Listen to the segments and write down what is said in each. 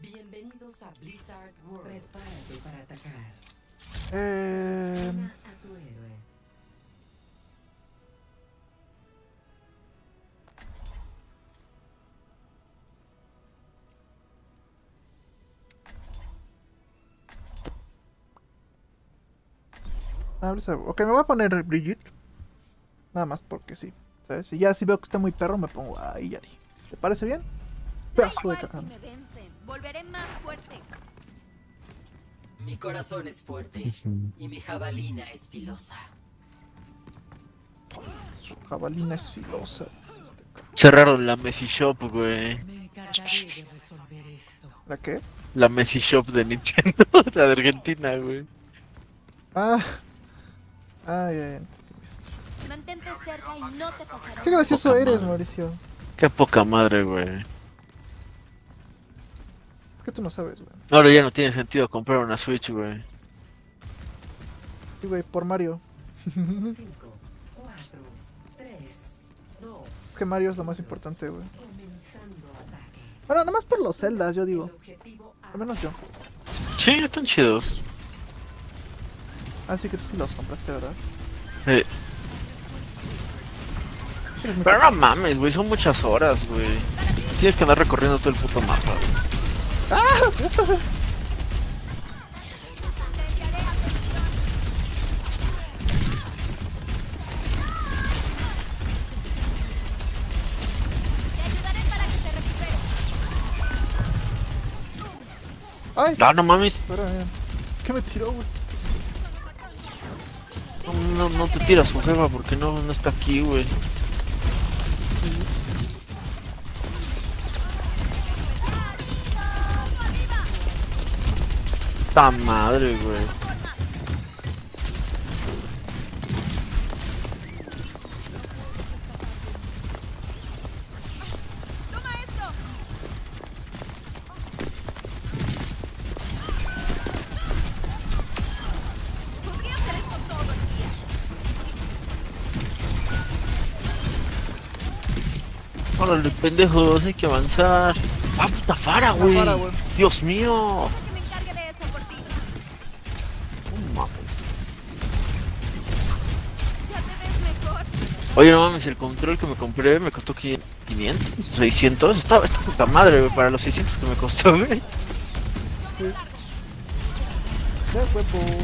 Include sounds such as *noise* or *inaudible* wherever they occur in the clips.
Bienvenidos a Blizzard World. Prepárate para atacar. Eh, a tu héroe. ah, Blizzard. Ok, me voy a poner Brigitte. Nada más porque sí. ¿Sabes? Y ya si veo que está muy perro, me pongo a Yari. ¿Te parece bien? Da Pedazo de igual si cagón. me vencen, volveré más fuerte. Mi corazón es fuerte y mi jabalina es filosa. Su jabalina es filosa. Cerraron la Messi Shop, güey. ¿La qué? La Messi Shop de Nintendo, *laughs* la de Argentina, güey. Ah. Ya. entendí. Mantente cerca y no te pasará. Qué gracioso Poca eres, madre. Mauricio. Qué poca madre, güey. ¿Qué tú no sabes, güey? Ahora ya no tiene sentido comprar una Switch, güey. Sí, güey, por Mario. 5, 4, 3, 2, Es que Mario es lo más importante, güey. Bueno, nada más por los celdas, yo digo. Al menos yo. Sí, están chidos. Así que tú sí los compraste, ¿verdad? Muy pero no mames, güey, son muchas horas, güey. Tienes que andar recorriendo todo el puto mapa, güey. Recuperes. ¡Ay! Ah, no mames. ¿Qué me tiró, güey? No, no, no te tiras jeva porque no, no está aquí, güey. Todo el día. Órale, pendejos, hay que avanzar. Ah, puta güey. fara, güey. Dios mío. Oye, no mames, el control que me compré me costó 500, 600. Está, está puta madre, güey, para los 600 que me costó, güey. De huevo.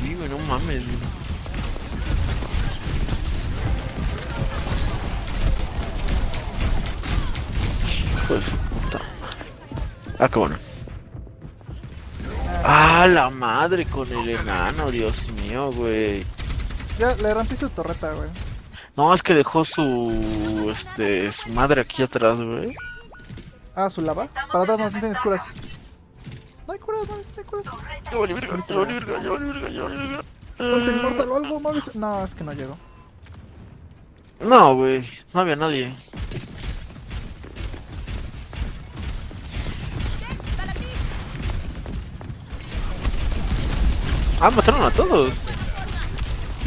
Sí, güey, no mames, güey. Hijo de puta. Ah, qué bueno. Ah, la madre con el enano, Dios mío, güey. Ya le rompí su torreta, güey. No, es que dejó su, este, su madre aquí atrás, güey. Ah, su lava. Para atrás no tienes curas. No hay curas, no hay, curas. Ya vale verga, ya vale verga, ya vale verga, ya vale verga. Ponte inmortal o algo, Mauricio. No, es que no llego. No, güey, no había nadie. Ah, mataron a todos.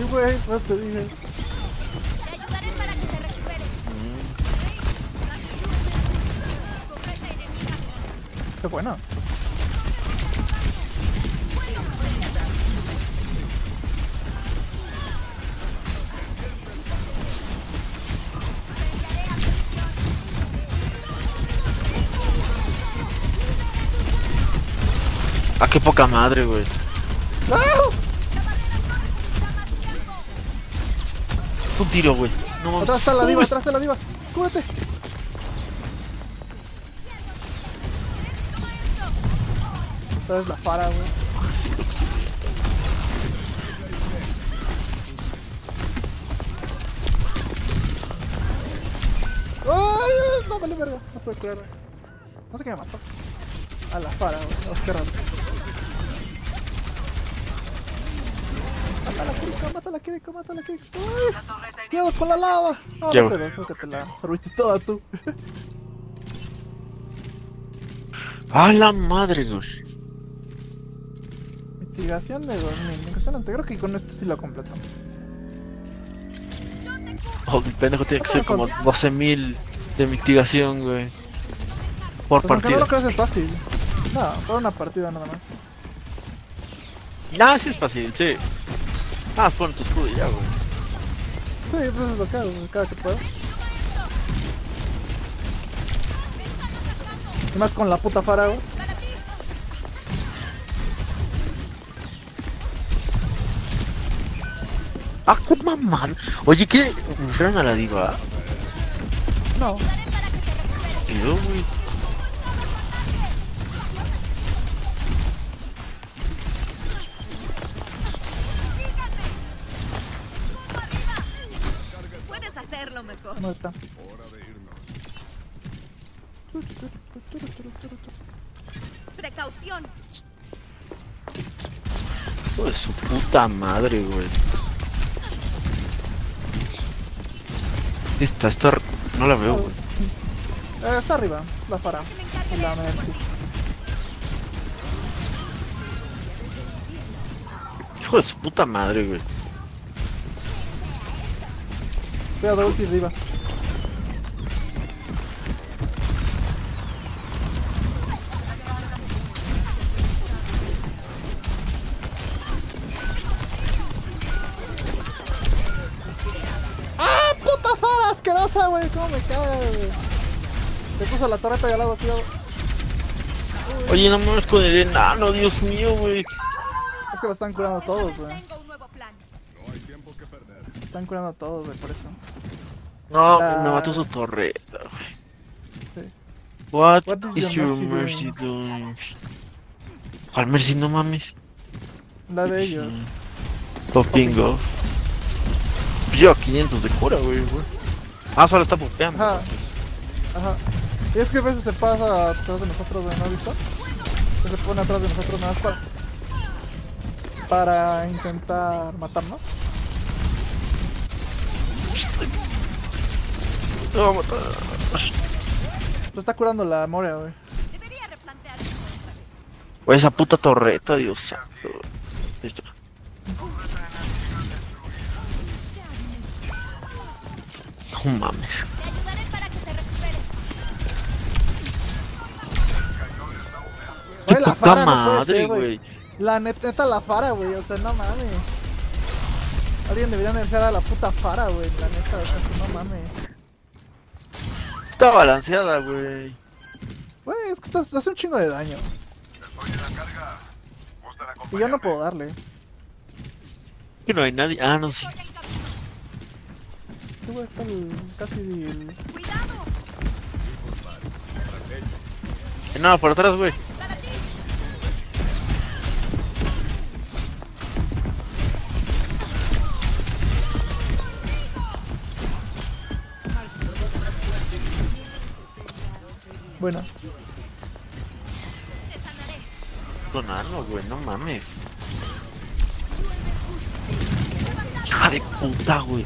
Sí, güey, no te dije. Te ayudaré para que te recuperes. Torreta enemiga. Qué bueno. Ah, qué poca madre, güey. Un tiro, güey. No. Atrás está la diva, atrás está la diva. Cúbrete. Esta es la fara, güey. ¡Ay! No, vale verga. No puedo curar. No sé qué me mató. A la fara, güey. No, qué raro. Mátala, Kiriko, mátala, Kiriko, mátala, Kiriko. ¡Ay! ¡Cuidado con la lava! Ya, no creo que te la sorbiste toda tú. *laughs* A la madre, güey. Mitigación de 2000. Impresionante. Creo que con este sí lo completamos. Oh, el pendejo tiene que ser como 12.000 de mitigación, güey. Por Pues aunque no partida. lo creas es fácil. No, por una partida nada más. Ah, sí es fácil, sí. Ah, pon tu escudo y ya, güey. Sí, pues es lo hago, cada que puedo. Y más con la puta fara, güey. Ah, qué mamán. Oye, ¿qué? ¿Me a la diva? No, Y yo, güey. Mejor. no está. Precaución. Hijo de su puta madre, güey. Esta, esta. No la veo, güey. Eh, está arriba, la de la. Mercy. Hijo de su puta madre, güey. Cuidado, ulti arriba. ¿Cómo me cae? Se puso la torreta y al lado, tío. Oye, no mames con el enano, Dios mío, güey. Es que lo están curando todos, güey. Tengo un nuevo plan. Están curando a todos, güey, por eso. No, Ah. me mató su torreta, güey. Sí. What, What is, your mercy doing? ¿Cuál mercy? No mames. La de ellos. Popingo. Pues lleva 500 de cura, güey, güey. Ah, solo está popeando. Ajá. Ajá. Y es que a veces se pasa atrás de nosotros, ¿no has visto? Se pone atrás de nosotros nada más para... Para intentar matarnos. Me va a matar. Lo está curando la Moria, güey. Debería replantear. Güey, esa puta torreta, Dios santo. Listo. No mames. Te ayudaré para que te recuperes. Qué la puta Fara no madre, güey. La net- neta, la Fara, güey. O sea, no mames. Alguien debería nerfear a la puta Fara, güey. La neta, o sea, no mames. Está balanceada, güey. Güey, es que estás, hace un chingo de daño. Y yo no puedo darle. Que no hay nadie. Ah, no, sí. Güey está el- casi el... Cuidado. No, por atrás, güey. No, nano, güey, no mames. Hija de puta, güey.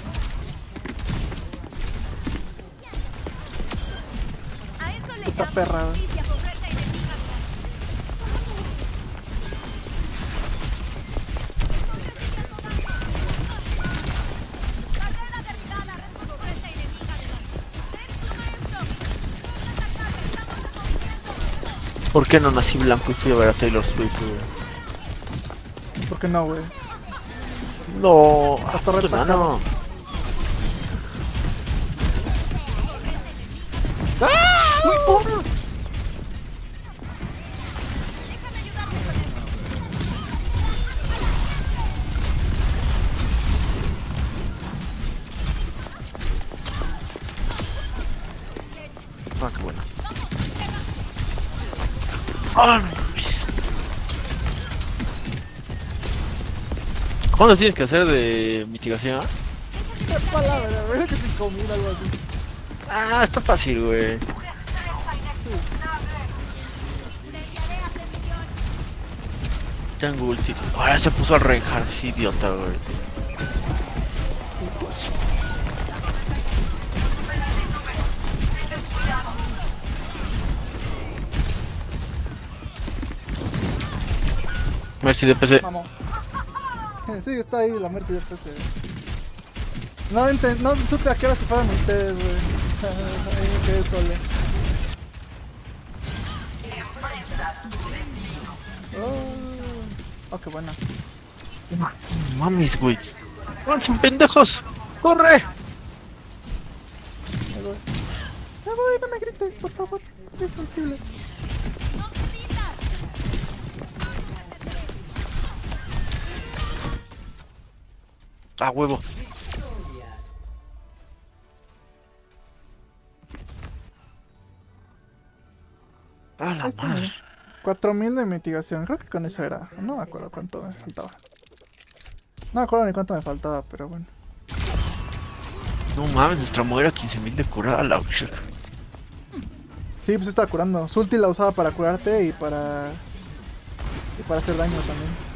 Perra, por verte enemiga. Barrera derribada, respuesta enemiga. ¿Por qué no nací blanco y fui a ver a Taylor Swift, güey? ¿por qué no, güey? No, La torre No mames. ¿Cuántos tienes que hacer de mitigación? Qué palabra, güey. Que 5000 algo así. Ah, está fácil, güey. Tengo ulti. Ahora se puso a Reinhardt, ese idiota, güey. Mercy de PC. Vamos. *laughs* Sí, está ahí la Mercy de PC. No, no supe a qué hora se fueron ustedes, güey. *laughs* ahí me quedé. Oh, oh qué buena. Mamis, güey. ¡Son pendejos! ¡Corre! Me voy. Me voy, no me grites, por favor. Estoy sensible. ¡A huevo! ¡A la madre! mira. 4000 de mitigación. Creo que con eso era. No me acuerdo cuánto me faltaba. No me acuerdo ni cuánto me faltaba, pero bueno. No mames, nuestra mujer a 15.000 de cura a la. Sí, pues estaba curando. Su ulti la usaba para curarte y para. y para hacer daño también.